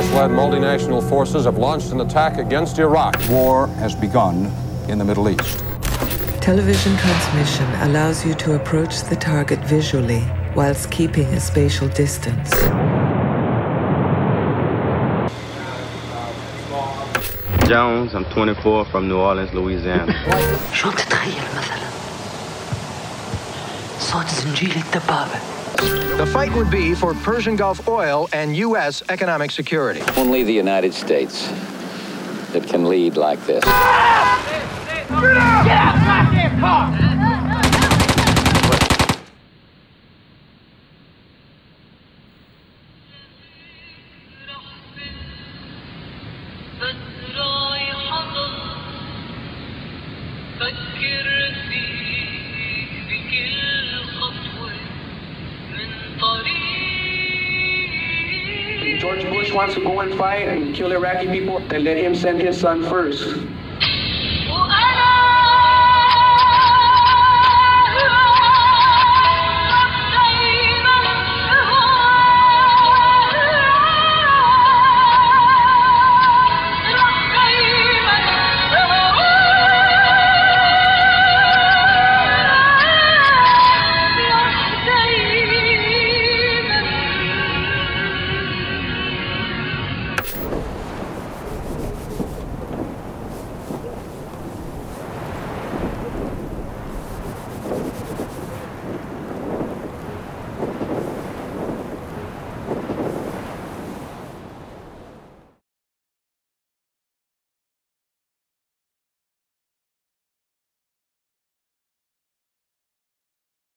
led multinational forces have launched an attack against Iraq. War has begun in the Middle East. Television transmission allows you to approach the target visually whilst keeping a spatial distance. Jones, I'm 24 from New Orleans, Louisiana. شلون تتخيل مثلا صوت زنجيل الدبابة The fight would be for Persian Gulf oil and U.S. economic security. Only the United States that can lead like this. Get out! Get out! Get out! George Bush wants to go and fight and kill Iraqi people, then let him send his son first.